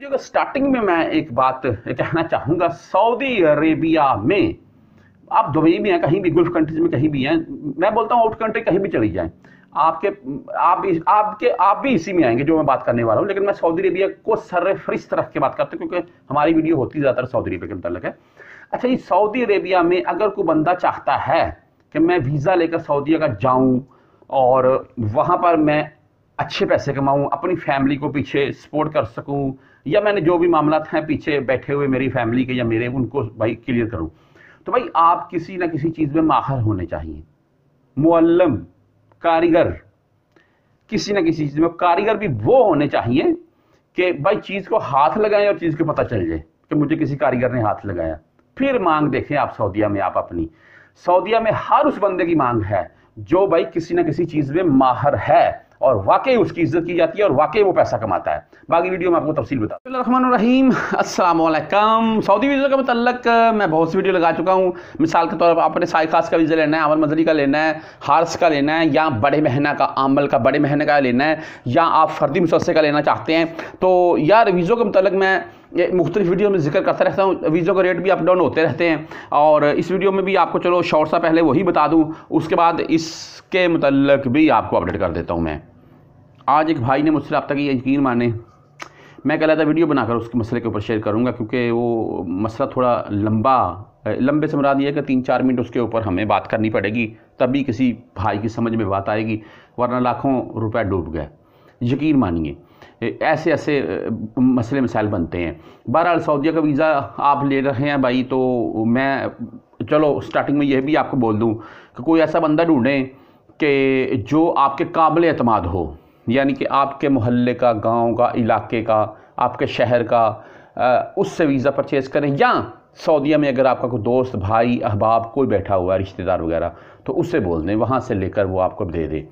Starting में मैं एक बात कहना चाहूँगा सऊदी अरेबिया में, आप दुबई में हैं, कहीं भी गुल्फ कंट्रीज़ में कहीं भी हैं, मैं बोलता हूँ आउट कंट्री कहीं भी चली जाएँ, आपके, आप आपके, आप भी इसी में आएँगे जो मैं बात करने वाला हूँ, लेकिन मैं सऊदी अरेबिया को सर फरिस्त रख के बात करता हूँ, क्योंकि हमारी वीडियो होती है ज़्यादातर सऊदी अरेबिया के मतलब है। अच्छा ये सऊदी अरेबिया में अगर कोई बंदा चाहता है कि मैं वीज़ा लेकर सऊदीया का जाऊँ, और वहाँ पर मैं अच्छे पैसे कमाऊँ, अपनी फैमिली को पीछे सपोर्ट कर सकूँ, या मैंने जो भी मामला हैं पीछे बैठे हुए मेरी फैमिली के या मेरे उनको भाई क्लियर करूँ। तो भाई आप किसी ना किसी चीज़ में माहर होने चाहिए। मुअल्लम, कारीगर, किसी ना किसी चीज़ में कारीगर भी वो होने चाहिए कि भाई चीज़ को हाथ लगाएँ और चीज़ को पता चल जाए कि मुझे किसी कारीगर ने हाथ लगाया। फिर मांग देखें आप सऊदिया में, आप अपनी। सऊदिया में हर उस बंदे की मांग है जो भाई किसी ना किसी चीज़ में माहर है। और वाकई उसकी इज़्ज़त की जाती है और वाकई वो पैसा कमाता है। बाकी वीडियो में आपको तफसील बता रहीम अस्सलाम सऊदी वीज़ा का मतलब मैं बहुत सी वीडियो लगा चुका हूँ। मिसाल के तौर पर आपने साई खास का वीज़ा लेना है अमल मजरी का लेना है, हार्स का लेना है, या बड़े महीना का, आमल का, बड़े महीने का लेना है, या आप फर्दी मुसस्से का लेना चाहते हैं तो यार वीज़ों के मतलब मैं मुख्तलिफ़ वीडियो में ज़िक्र करता रहता हूँ। वीज़ो का रेट भी अप डाउन होते रहते हैं और इस वीडियो में भी आपको चलो शॉर्ट सा पहले वही बता दूँ। उसके बाद इसके मतलब भी आपको अपडेट कर देता हूँ मैं। आज एक भाई ने मुझसे रब्ता किया, यकीन माने। मैं कह रहा था, वीडियो बनाकर उसके मसले के ऊपर शेयर करूँगा, क्योंकि वो मसला थोड़ा लंबा लंबे से मुराद ये कि तीन चार मिनट उसके ऊपर हमें बात करनी पड़ेगी, तभी किसी भाई की समझ में बात आएगी, वरना लाखों रुपए डूब गए। यकीन मानिए ऐसे ऐसे मसले मिसाइल बनते हैं। बहरहाल, सऊदिया का वीज़ा आप ले रहे हैं भाई तो मैं, चलो, स्टार्टिंग में यह भी आपको बोल दूँ कि कोई ऐसा बंदा ढूंढें कि जो आपके काबिल अतमाद हो। यानी कि आपके मोहल्ले का, गाँव का, इलाके का, आपके शहर का उससे वीज़ा परचेज़ करें। या सऊदीया में अगर आपका कोई दोस्त, भाई, अहबाब कोई बैठा हुआ है, रिश्तेदार वगैरह तो उससे बोल दें, वहाँ से लेकर वो आपको दे दे।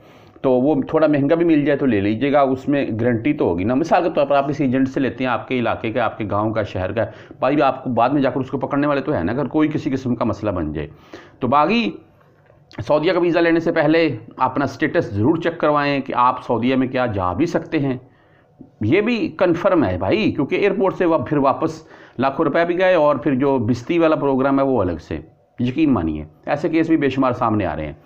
तो वो थोड़ा महँगा भी मिल जाए तो ले लीजिएगा, उसमें गारंटी तो होगी। ना मिसाल के तौर पर आप इस एजेंट से लेते हैं, आपके इलाके का, आपके गाँव का, शहर का, भाई, आपको बाद में जाकर उसको पकड़ने वाले तो है ना, अगर कोई किसी किस्म का मसला बन जाए। तो बाकी सऊदीया का वीज़ा लेने से पहले अपना स्टेटस ज़रूर चेक करवाएँ कि आप सऊदीया में क्या जा भी सकते हैं। ये भी कन्फर्म है भाई, क्योंकि एयरपोर्ट से वह फिर वापस लाखों रुपए भी गए और फिर जो बिस्ती वाला प्रोग्राम है वो अलग से। यकीन मानिए, ऐसे केस भी बेशुमार सामने आ रहे हैं।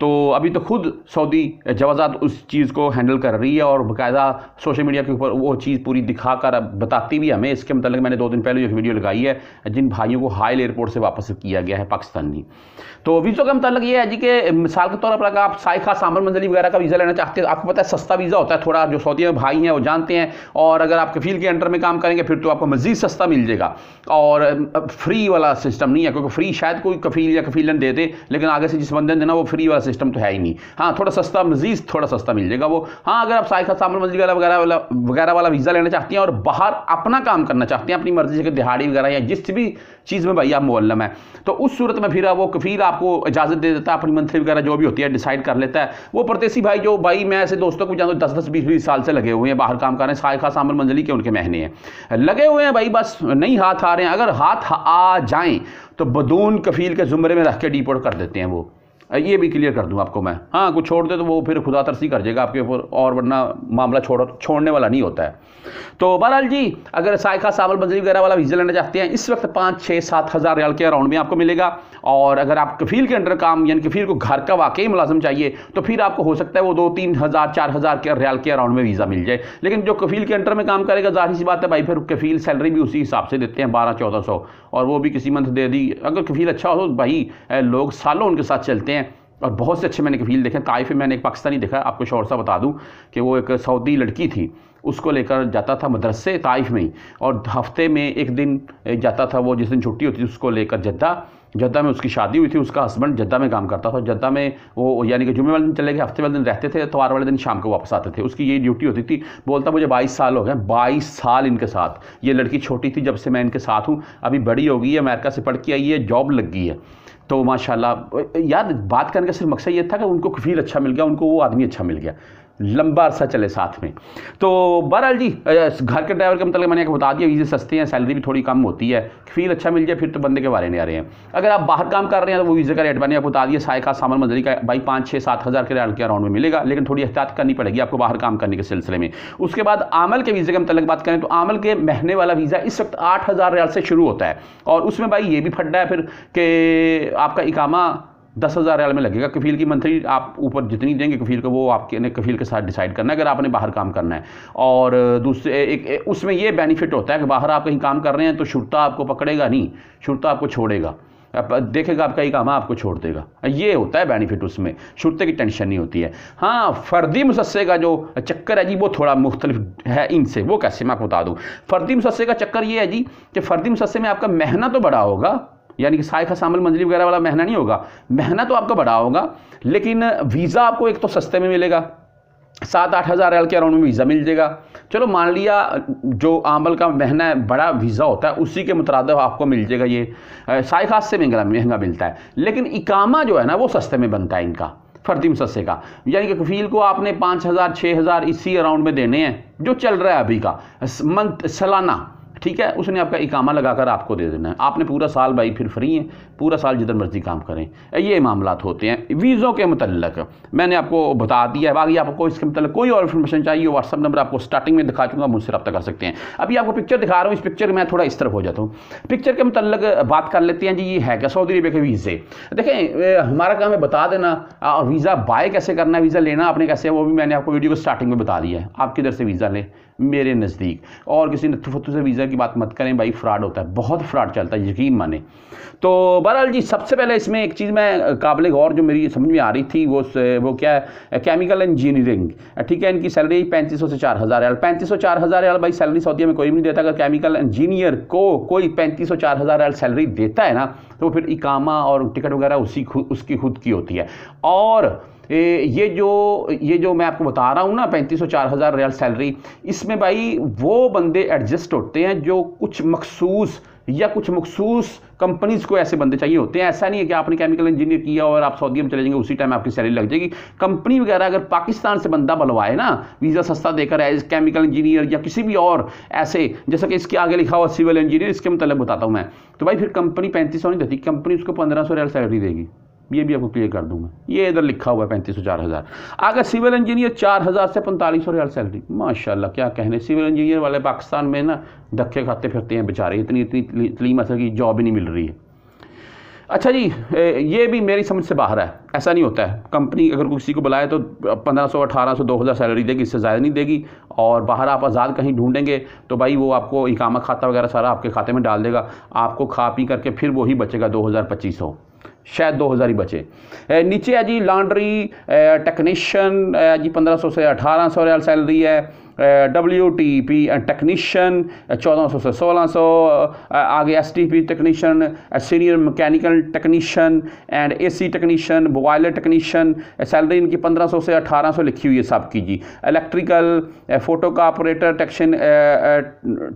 तो अभी तो खुद सऊदी जवाजात उस चीज़ को हैंडल कर रही है और बाकायदा सोशल मीडिया के ऊपर वो चीज़ पूरी दिखा कर बताती भी हमें। इसके मतलब मैंने दो दिन पहले एक वीडियो लगाई है, जिन भाइयों को हाइल एयरपोर्ट से वापस किया गया है पाकिस्तानी। तो वीज़ों का मतलब ये है जी कि मिसाल के तौर पर अगर आप साई खास सामर मंजली वगैरह का वीज़ा लेना चाहते हैं आपको पता है सस्ता वीज़ा होता है। थोड़ा जो सऊदी में भाई हैं वो जानते हैं और अगर आप कफील के अंडर में काम करेंगे, फिर तो आपको मज़ीद सस्ता मिल जाएगा। और फ्री वाला सिस्टम नहीं है, क्योंकि फ्री शायद कोई कफील या कफीलन दे दे, लेकिन आगे से जिस बंदे देना, वो फ्री वाला सिस्टम तो है ही नहीं। हाँ थोड़ा सस्ता मजीद थोड़ा सस्ता मिल जाएगा वो। हाँ अगर आप साइकिल सामने वाला वगैरह वाला वगैरह वाला वीज़ा लेना चाहती हैं और बाहर अपना काम करना चाहते हैं, अपनी मर्ज़ी से दिहाड़ी वगैरह या जिस भी चीज़ में भाई आप मुअल्लम है। तो उस सूरत में फिर वो कफील आपको इजाज़त दे देता है, अपनी मंथली वगैरह जो भी होती है डिसाइड कर लेता है। वो परदेसी भाई जो, भाई मैं ऐसे दोस्तों को जानता हूँ, दस दस, बीस बीस साल से लगे हुए हैं, बाहर काम कर रहे हैं साय खास आमर मंजली के उनके महीने हैं। लगे हुए हैं भाई, बस नहीं हाथ आ रहे हैं। अगर हाथ आ जाएँ तो बदून कफील के ज़ुमरे में रख के डिपोर्ट कर देते हैं वो। ये भी क्लियर कर दूँ आपको मैं। हाँ कुछ छोड़ दे तो वो फिर खुदा तरसी कर जाएगा आपके ऊपर, और वरना मामला छोड़, छोड़ने वाला नहीं होता है। तो बहरहाल जी, अगर साइका सावल बजरी वगैरह वाला वीज़ा लेना चाहते हैं, इस वक्त पाँच छः सात हज़ार रियाल के अराउंड में आपको मिलेगा। और अगर आप कफील के अंडर काम, यानी कफील को घर का वाकई मुलाजम चाहिए तो फिर आपको हो सकता है वो दो तीन हज़ार, चार हज़ार के रियाल के अराउंड में वीज़ा मिल जाए। लेकिन जो कफील के अंडर में काम करेगा, ज़ाहिर सी बात है भाई, फिर कफील सैलरी भी उसी हिसाब से देते हैं, बारह, चौदह सौ। और वो भी किसी मंथ दे दी। अगर कफील अच्छा हो तो भाई लोग सालों उनके साथ चलते हैं। और बहुत से अच्छे मैंने कफील देखे ताइफ में मैंने एक पाकिस्तानी देखा आपको शौर सा बता दूँ कि वो एक सऊदी लड़की थी, उसको लेकर जाता था मदरसे ताइफ में ही और हफ़्ते में एक दिन जाता था वो, जिस दिन छुट्टी होती थी, उसको लेकर जद्दा। जद्दा में उसकी शादी हुई थी, उसका हस्बैंड जद्दा में काम करता था जद्दा में वो यानी कि जुम्मे वाले दिन चले गए, हफ़्ते वाले दिन रहते थे तवार वाले दिन शाम को वापस आते थे। उसकी ये ड्यूटी होती थी, बोलता मुझे बाईस साल हो गए, बाईस साल इनके साथ। ये लड़की छोटी थी, जब से मैं इनके साथ हूँ, अभी बड़ी हो गई है, अमेरिका से पढ़ के आई है, जॉब लग गई है। तो माशाल्लाह, यार बात करने का सिर्फ़ मकसद ये था कि उनको फील अच्छा मिल गया, उनको वो आदमी अच्छा मिल गया। लंबा अरसा चले साथ में। तो बहरहाल जी घर के ड्राइवर के मतलब मैंने आपको बता दिया वीज़े सस्ते हैं सैलरी भी थोड़ी कम होती है। फील अच्छा मिल जाए, फिर तो बंदे के बारे नहीं आ रहे हैं। अगर आप बाहर काम कर रहे हैं तो वो वीज़े का रेट मैंने आपको बता दिया, साय का सामान मंजरी का भाई पाँच छः सात हज़ार के रियाल के अराउंड में मिलेगा, लेकिन थोड़ी एहतियात करनी पड़ेगी आपको बाहर काम करने के सिलसिले में। उसके बाद आमल के वीज़े के मतलब बात करें तो आमल के महीने वाला वीज़ा इस वक्त आठ हज़ार से शुरू होता है। और उसमें भाई ये भी फड्डा है फिर कि आपका इकामा दस हज़ार रियाल में लगेगा। कफील की मंथली आप ऊपर जितनी देंगे कफील को वो आपके ने कफील के साथ डिसाइड करना है अगर आपने बाहर काम करना है। और दूसरे एक, उसमें ये बेनिफिट होता है कि बाहर आप कहीं काम कर रहे हैं तो शुरता आपको पकड़ेगा नहीं शुरता आपको छोड़ेगा। आप देखेगा आपका ही काम है आपको छोड़ देगा। ये होता है बेनिफिट उसमें शुरते की टेंशन नहीं होती है। हाँ फर्दी मुसस्से का जो चक्कर है जी वो थोड़ा मुख्तलिफ़ है इनसे वो कैसे मैं आपको बता दूँ। फर्दी मुसस्से का चक्कर ये है जी कि फर्दी मुसस्से में आपका महना तो बड़ा होगा यानी कि का सामल मंजली वगैरह वाला महँगा नहीं होगा। महँगा तो आपका बड़ा होगा, लेकिन वीज़ा आपको एक तो सस्ते में मिलेगा। सात आठ हज़ार रियाल के अराउंड में वीज़ा मिल जाएगा। चलो मान लिया जो आमल का महना है, बड़ा वीज़ा होता है, उसी के मुतरद आपको मिल जाएगा ये। साय खास से महँगा महँगा मिलता है, लेकिन इकामा जो है ना, वो सस्ते में बनता है इनका, फर्दी मुसस्से का। यानी कि कफील को आपने पाँच हज़ार, छः हज़ार इसी अराउंड में देने हैं, जो चल रहा है अभी का। मंथ, सालाना। ठीक है? उसने आपका इकामा लगाकर आपको दे देना है। आपने पूरा साल भाई फिर फ्री हैं, पूरा साल जिधर मर्ज़ी काम करें। ये मामला होते हैं। वीज़ों के मतलब मैंने आपको बता दिया है। बाकी आपको इसके मतलब कोई और इन्फॉर्मेशन चाहिए व्हाट्सअप नंबर आपको स्टार्टिंग में दिखा चूँगा मुझसे रब्ता कर सकते हैं। अभी आपको पिक्चर दिखा रहा हूँ। इस पिक्चर में थोड़ा इस तरफ़ हो जाता हूँ। पिक्चर के मतलब बात कर लेते हैं जी, ये है क्या? सऊदी अरबिया के वीज़े। देखें हमारा काम है बता देना। वीज़ा बाय कैसे करना है? वीज़ा लेना आपने कैसे? वो भी मैंने आपको वीडियो को स्टार्टिंग में बता दिया है। आप किधर से वीज़ा लें? मेरे नज़दीक। और किसी नथुफतु से वीज़ा की बात मत करें, भाई, फ्रॉड होता है, बहुत फ्रॉड चलता है, यकीन माने। तो बहरहाल जी, सबसे पहले इसमें एक चीज़ मैं काबिल गौर जो मेरी समझ में आ रही थी, वो वो क्या है, केमिकल इंजीनियरिंग। ठीक है, इनकी सैलरी पैंतीस सौ चार हज़ार रियाल। पैंतीस सौ चार हज़ार भाई, सैलरी सऊदी में कोई भी नहीं देता। अगर केमिकल इंजीनियर को कोई पैंतीस सौ चार हज़ार रियाल सैलरी देता है ना तो फिर इकामा और टिकट वगैरह उसी उसकी खुद की होती है। और ये जो ये जो मैं आपको बता रहा हूँ ना, पैंतीस सौ चार हज़ार रियाल सैलरी, इसमें भाई वो बंदे एडजस्ट होते हैं जो कुछ मखसूस या कुछ मखसूस कंपनीज़ को ऐसे बंदे चाहिए होते हैं। ऐसा नहीं है कि आपने केमिकल इंजीनियर किया और आप सऊदी में चले जाएँगे, उसी टाइम आपकी सैलरी लग जाएगी। कंपनी वगैरह अगर पाकिस्तान से बंदा बुलवाए ना, वीज़ा सस्ता देकर एज केमिकल इंजीनियर या किसी भी और ऐसे, जैसा कि इसके आगे लिखा हुआ सिविल इंजीनियर इसके मतलब बताता हूँ मैं। तो भाई फिर कंपनी पैंतीस नहीं देती, कंपनी उसको पंद्रह सौ रियाल सैलरी देगी। ये भी आपको क्लियर कर दूँगा ये इधर लिखा हुआ है पैंतीस सौ चार हज़ार। आगे सिविल इंजीनियर चार हज़ार से पैंतालीस सौ रियाल सैलरी माशाल्लाह, क्या कहने सिविल इंजीनियर वाले पाकिस्तान में ना धक्के खाते फिरते हैं बेचारे। इतनी इतनी इतनी मतलब की जॉब ही नहीं मिल रही है। अच्छा जी ये भी मेरी समझ से बाहर है। ऐसा नहीं होता है। कंपनी अगर किसी को बुलाए तो पंद्रह सौ, अठारह सौ, दो हज़ार सैलरी देगी, इससे ज़्यादा नहीं देगी। और बाहर आप आज़ाद कहीं ढूंढेंगे तो भाई वो आपको इकामा खाता वगैरह सारा आपके खाते में डाल देगा। आपको खा पी करके फिर वही बचेगा दो हज़ार पच्चीस सौ। शायद दो हज़ार ही बचे। नीचे है जी, लॉन्ड्री टेक्नीशियन जी पंद्रह सौ से अठारह सौ रियाल सैलरी है। डब्ल्यू टी पी टेक्नीशियन चौदह सौ से सोलह सौ। आगे S T P technician senior mechanical technician and A C technician, boiler technician. Salary इनकी पंद्रह सौ से अठारह सौ लिखी हुई है सब की जी। इलेक्ट्रिकल फ़ोटो का ऑपरेटर, टेक्शन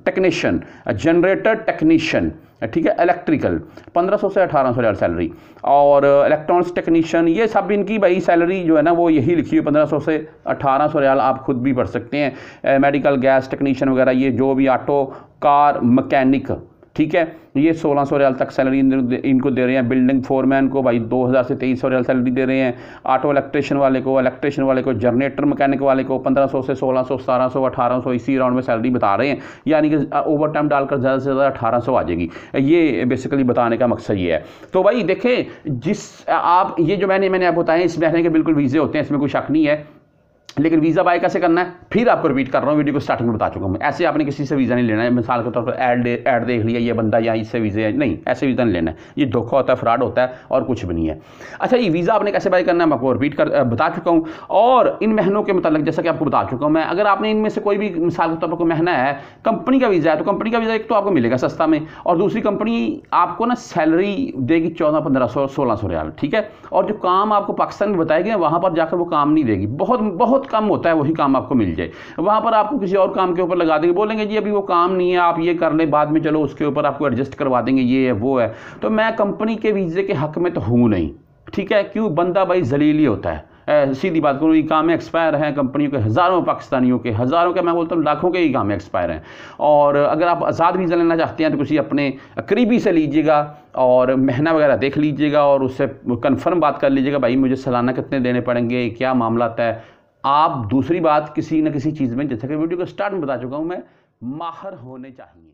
टेक्नीशियन जनरेटर, टेक्नीशियन। ठीक है इलेक्ट्रिकल 1500 से 1800 हज़ार सैलरी और इलेक्ट्रॉनिक्स टेक्नीशियन ये सब इनकी भाई सैलरी जो है ना, वो यही लिखी हुई 1500 से 1800 रियाल आप खुद भी पढ़ सकते हैं। मेडिकल गैस टेक्नीशियन वगैरह, ये जो भी ऑटो कार मकैनिक ठीक है? ये 1600 रियाल तक सैलरी इनको दे रहे हैं बिल्डिंग फोरमैन को भाई 2000 से 2300 रियाल सैलरी दे रहे हैं। ऑटो इलेक्ट्रिशियन वाले को इलेक्ट्रिशियन वाले को जनरेटर मैकेनिक वाले को 1500 से 1600 1700 1800 इसी राउंड में सैलरी बता रहे हैं। यानी कि ओवर टाइम डालकर ज़्यादा से ज़्यादा अठारह सौ आ जाएगी। ये बेसिकली बताने का मकसद ये है। तो भाई देखें, जिस आप, ये जो मैंने मैंने आप बताया, इस महीने के बिल्कुल वीज़े होते हैं, इसमें कोई शक नहीं है। लेकिन वीज़ा बाय कैसे करना है? फिर आपको रिपीट कर रहा हूँ वीडियो को स्टार्टिंग में बता चुका हूँ ऐसे आपने किसी से वीज़ा नहीं लेना है। मिसाल के तौर पर ऐड ऐड देख लिया, ये बंदा या इससे वीज़ा नहीं, ऐसे वीज़ा नहीं लेना है। ये धोखा होता है फ्रॉड होता है और कुछ भी नहीं है। अच्छा ये वीज़ा आपने कैसे बाय करना है? मैं आपको रिपीट कर बता चुका हूँ। और इन महीनों के मतलब जैसा कि आपको बता चुका हूँ मैं, अगर आपने इनमें से कोई भी मिसाल के तौर पर कोई महीना है कंपनी का वीज़ा है तो कंपनी का वीज़ा एक तो आपको मिलेगा सस्ता में। और दूसरी कंपनी आपको ना सैलरी देगी चौदह, पंद्रह सौ, सोलह सौ रियाल, ठीक है? और जो काम आपको पाकिस्तान में बताएगी वहाँ पर जाकर वो काम नहीं देगी। बहुत बहुत कम होता है, वही काम आपको मिल जाए। वहाँ पर आपको किसी और काम के ऊपर लगा देंगे, बोलेंगे, जी, अभी वो काम नहीं है, आप ये कर ले, बाद में चलो उसके ऊपर आपको एडजस्ट करवा देंगे, ये है, वो है। तो मैं कंपनी के वीज़े के हक में तो हूँ नहीं। ठीक है? क्यों? बंदा भाई जलीली होता है। सीधी बात करूँ ई काम एक्सपायर हैं कंपनियों के, हज़ारों पाकिस्तानियों के, हज़ारों के, मैं बोलता हूँ, लाखों के ई काम एक्सपायर हैं। और अगर आप आज़ाद वीज़ा लेना चाहते हैं तो किसी अपने करीबी से लीजिएगा, और महीना वगैरह देख लीजिएगा, और उससे कंफर्म बात कर लीजिएगा, भाई, मुझे सालाना कितने देने पड़ेंगे? क्या मामला है? आप दूसरी बात किसी न किसी चीज़ में, जैसे कि वीडियो को स्टार्ट में बता चुका हूँ, मैं माहर होने चाहिए।